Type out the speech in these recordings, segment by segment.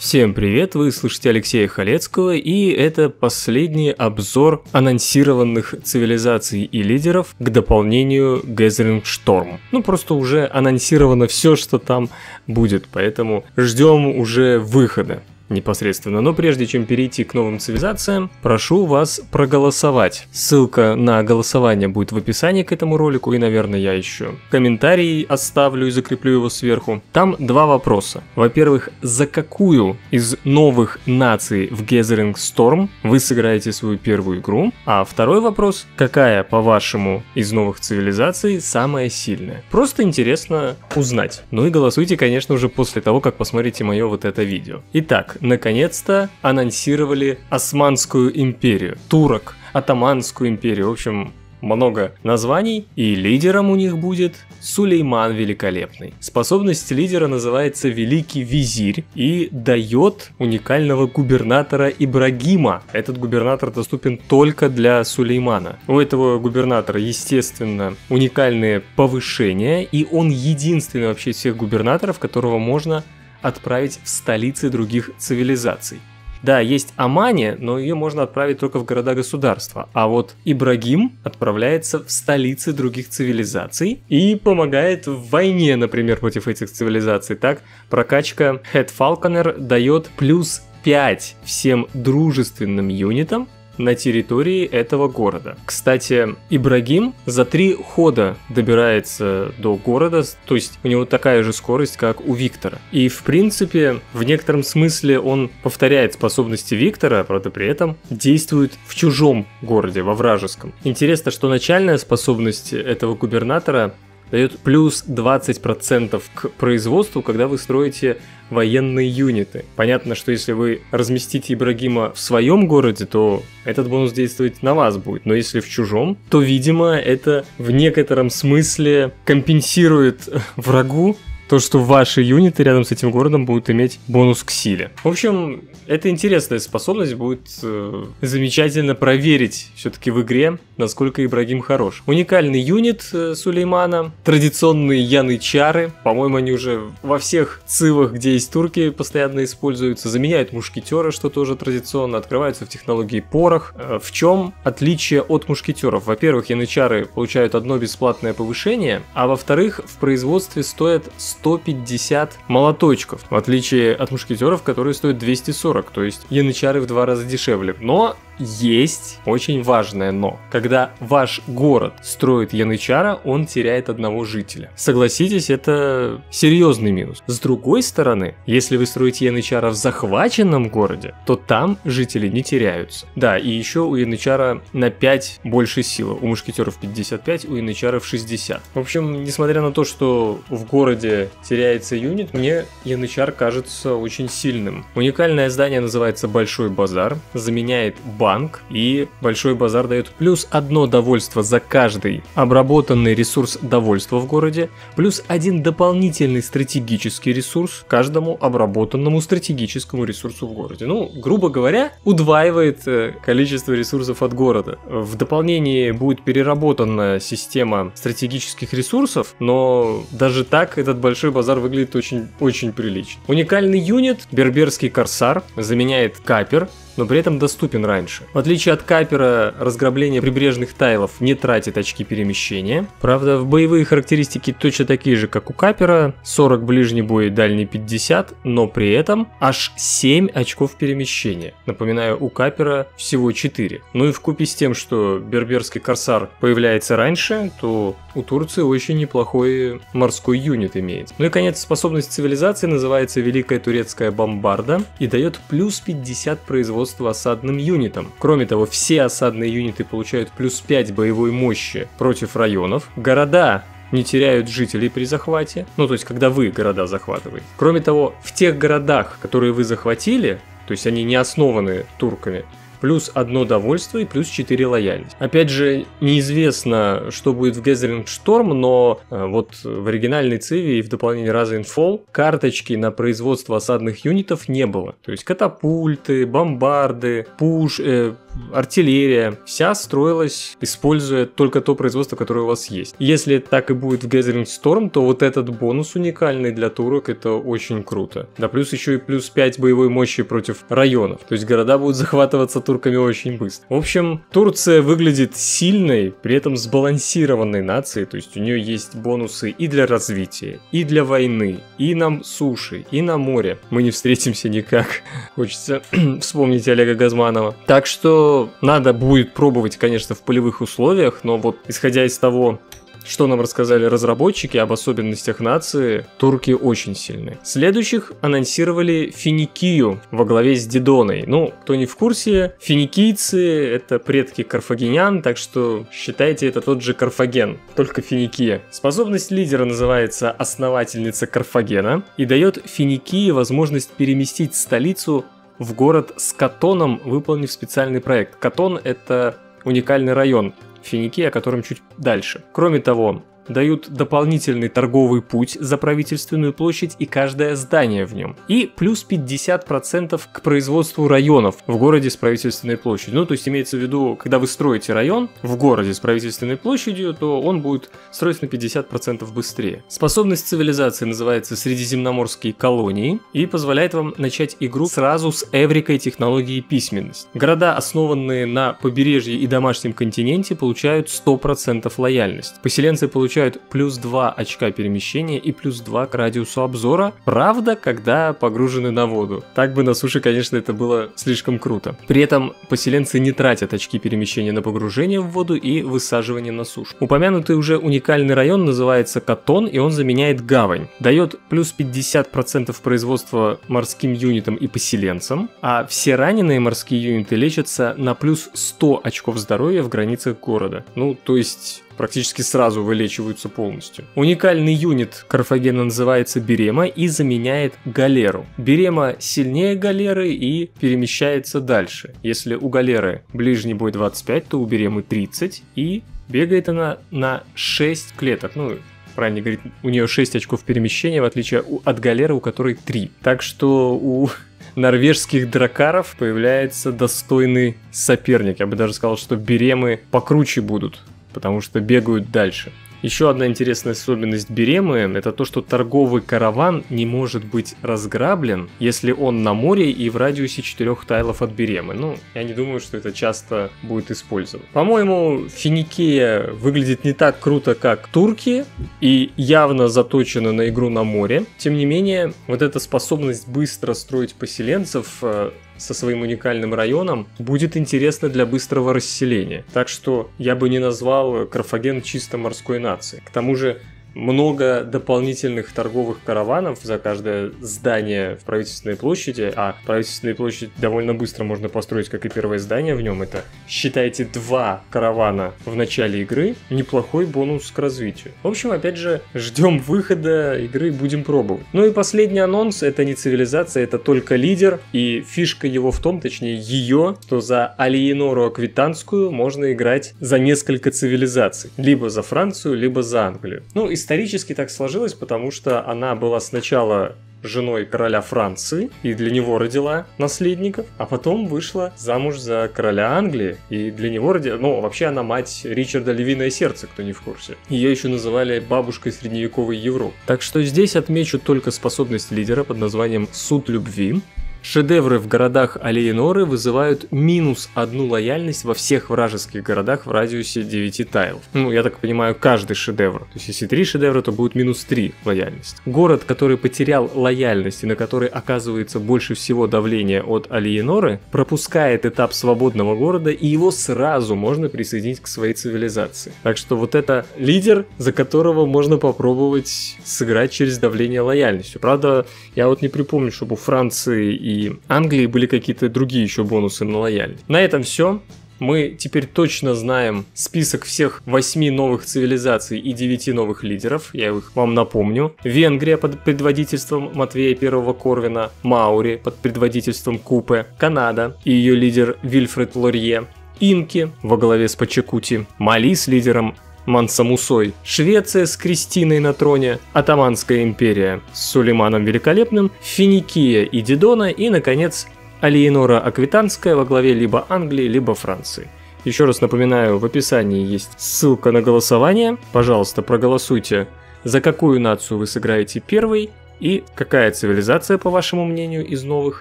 Всем привет, вы слышите Алексея Халецкого, и это последний обзор анонсированных цивилизаций и лидеров к дополнению Gathering Storm. Ну, просто уже анонсировано все, что там будет, поэтому ждем уже выхода непосредственно. Но прежде чем перейти к новым цивилизациям, прошу вас проголосовать. Ссылка на голосование будет в описании к этому ролику, и, наверное, я еще комментарий оставлю и закреплю его сверху. Там два вопроса. Во-первых, за какую из новых наций в Gathering Storm вы сыграете свою первую игру? А второй вопрос, какая, по-вашему, из новых цивилизаций самая сильная? Просто интересно узнать. Ну и голосуйте, конечно, уже после того, как посмотрите мое вот это видео. Итак, наконец-то анонсировали Османскую империю, турок, Атаманскую империю, в общем, много названий, и лидером у них будет Сулейман Великолепный. Способность лидера называется Великий Визирь и дает уникального губернатора Ибрагима. Этот губернатор доступен только для Сулеймана. У этого губернатора, естественно, уникальные повышения, и он единственный вообще из всех губернаторов, которого можно отправить в столицы других цивилизаций. Да, есть Амания, но ее можно отправить только в города-государства. А вот Ибрагим отправляется в столицы других цивилизаций и помогает в войне, например, против этих цивилизаций. Так, прокачка Head Falconer дает плюс 5 всем дружественным юнитам на территории этого города. Кстати, Ибрагим за три хода добирается до города, то есть у него такая же скорость, как у Виктора. И в принципе, в некотором смысле он повторяет способности Виктора, правда при этом действует в чужом городе, во вражеском. Интересно, что начальная способность этого губернатора дает плюс 20% к производству, когда вы строите военные юниты. Понятно, что если вы разместите Ибрагима в своем городе, то этот бонус действовать на вас будет. Но если в чужом, то, видимо, это в некотором смысле компенсирует врагу то, что ваши юниты рядом с этим городом будут иметь бонус к силе. В общем, это интересная способность будет э, замечательно проверить все-таки в игре, насколько Ибрагим хорош. Уникальный юнит э, Сулеймана, традиционные янычары, по-моему, они уже во всех цивах, где есть турки, постоянно используются, заменяют мушкетера, что тоже традиционно, открываются в технологии порох. Э, в чем отличие от мушкетеров? Во-первых, янычары получают одно бесплатное повышение, а во-вторых, в производстве стоят 150 молоточков, в отличие от мушкетеров, которые стоят 240 40, то есть янычары в два раза дешевле. Но есть очень важное но. Когда ваш город строит янычара, он теряет одного жителя. Согласитесь, это серьезный минус. С другой стороны, если вы строите янычара в захваченном городе, то там жители не теряются. Да, и еще у янычара на 5 больше силы. У мушкетеров 55, у янычаров 60. В общем, несмотря на то, что в городе теряется юнит, мне янычар кажется очень сильным. Уникальное здание называется Большой Базар, заменяет бар банк, и Большой базар дает плюс одно довольство за каждый обработанный ресурс довольства в городе, плюс один дополнительный стратегический ресурс каждому обработанному стратегическому ресурсу в городе. Ну, грубо говоря, удваивает э, количество ресурсов от города. В дополнении будет переработана система стратегических ресурсов, но даже так этот большой базар выглядит очень, очень прилично. Уникальный юнит, берберский корсар, заменяет капер, но при этом доступен раньше. В отличие от капера, разграбление прибрежных тайлов не тратит очки перемещения. Правда, в боевые характеристики точно такие же, как у капера, 40 ближний бой дальний 50, но при этом аж 7 очков перемещения. Напоминаю, у капера всего 4. Ну и в купе с тем, что берберский корсар появляется раньше, то у Турции очень неплохой морской юнит имеется. Ну и конец способность цивилизации называется Великая Турецкая Бомбарда и дает плюс 50 производства руководству осадным юнитом. Кроме того, все осадные юниты получают плюс 5 боевой мощи против районов. Города не теряют жителей при захвате, ну то есть когда вы города захватываете. Кроме того, в тех городах, которые вы захватили, то есть они не основаны турками, плюс одно довольство и плюс 4 лояльность. Опять же, неизвестно, что будет в Gathering Storm, но э, вот в оригинальной Циве и в дополнении Rise and Fall карточки на производство осадных юнитов не было. То есть катапульты, бомбарды, пуш, э, артиллерия, вся строилась, используя только то производство, которое у вас есть. Если так и будет в Gathering Storm, то вот этот бонус уникальный для турок, это очень круто. Да плюс еще и плюс 5 боевой мощи против районов. То есть города будут захватываться турками очень быстро. В общем, Турция выглядит сильной, при этом сбалансированной нацией. То есть у нее есть бонусы и для развития, и для войны, и на суше, и на море. Мы не встретимся никак. Хочется вспомнить Олега Газманова. Так что надо будет пробовать, конечно, в полевых условиях, но вот исходя из того, что нам рассказали разработчики об особенностях нации, турки очень сильны. Следующих анонсировали Финикию во главе с Дидоной. Ну, кто не в курсе, финикийцы — это предки карфагенян, так что считайте это тот же Карфаген, только Финикия. Способность лидера называется «Основательница Карфагена» и дает Финикии возможность переместить столицу в город с Катоном, выполнив специальный проект. Катон — это уникальный район, Финики, о котором чуть дальше. Кроме того, дают дополнительный торговый путь за правительственную площадь и каждое здание в нем. И плюс 50% к производству районов в городе с правительственной площадью. Ну, то есть имеется в виду, когда вы строите район в городе с правительственной площадью, то он будет строиться на 50% быстрее. Способность цивилизации называется Средиземноморские колонии и позволяет вам начать игру сразу с эврикой технологии письменность. Города, основанные на побережье и домашнем континенте, получают 100% лояльность. Поселенцы получают получают плюс 2 очка перемещения и плюс 2 к радиусу обзора. Правда, когда погружены на воду. Так бы на суше, конечно, это было слишком круто. При этом поселенцы не тратят очки перемещения на погружение в воду и высаживание на сушу. Упомянутый уже уникальный район называется Катон, и он заменяет гавань. Дает плюс 50% производства морским юнитам и поселенцам, а все раненые морские юниты лечатся на плюс 100 очков здоровья в границах города. Ну, то есть практически сразу вылечиваются полностью. Уникальный юнит Карфагена называется Берема и заменяет Галеру. Берема сильнее Галеры и перемещается дальше. Если у Галеры ближний бой 25, то у Беремы 30 и бегает она на 6 клеток. Ну, правильно говорить, у нее 6 очков перемещения, в отличие от Галеры, у которой 3. Так что у норвежских дракаров появляется достойный соперник. Я бы даже сказал, что беремы покруче будут потому что бегают дальше. Еще одна интересная особенность Беремы – это то, что торговый караван не может быть разграблен, если он на море и в радиусе 4 тайлов от Беремы. Ну, я не думаю, что это часто будет использовано. По-моему, Финикия выглядит не так круто, как турки, и явно заточена на игру на море. Тем не менее, вот эта способность быстро строить поселенцев э, со своим уникальным районом будет интересно для быстрого расселения. Так что я бы не назвал Карфаген чисто морской нацией. К тому же много дополнительных торговых караванов за каждое здание в правительственной площади, а правительственная площадь довольно быстро можно построить, как и первое здание в нем. Это, считайте, два каравана в начале игры, неплохой бонус к развитию. В общем, опять же, ждем выхода игры, будем пробовать. Ну и последний анонс, это не цивилизация, это только лидер, и фишка его в том, точнее ее, что за Алиенору Аквитанскую можно играть за несколько цивилизаций. Либо за Францию, либо за Англию. Ну и исторически так сложилось, потому что она была сначала женой короля Франции и для него родила наследников, а потом вышла замуж за короля Англии и для него родила... Ну, вообще она мать Ричарда Львиное Сердце, кто не в курсе. Ее еще называли бабушкой средневековой Европы. Так что здесь отмечу только способность лидера под названием «Суд любви», Шедевры в городах Алиеноры вызывают минус одну лояльность во всех вражеских городах в радиусе 9 тайлов. Ну, я так понимаю, каждый шедевр. То есть, если три шедевра, то будет минус 3 лояльность. Город, который потерял лояльность и на который оказывается больше всего давления от Алиеноры, пропускает этап свободного города, и его сразу можно присоединить к своей цивилизации. Так что вот это лидер, за которого можно попробовать сыграть через давление лояльностью. Правда, я вот не припомню, чтобы у Франции и Англии были какие-то другие еще бонусы на лояльность. На этом все. Мы теперь точно знаем список всех восьми новых цивилизаций и девяти новых лидеров, я их вам напомню. Венгрия под предводительством Матвея Первого Корвина, Маури под предводительством Купе, Канада и ее лидер Вильфред Лорье, Инки во главе с Пачакути, Мали с лидером Мансамусой, Швеция с Кристиной на троне, Атаманская империя с Сулейманом Великолепным, Финикия и Дидона и, наконец, Алиенора Аквитанская во главе либо Англии, либо Франции. Еще раз напоминаю, в описании есть ссылка на голосование. Пожалуйста, проголосуйте, за какую нацию вы сыграете первой, и какая цивилизация, по вашему мнению, из новых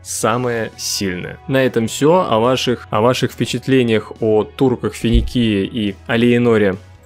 самая сильная? На этом все. О ваших, о ваших впечатлениях о турках, Финикии и Алиеноре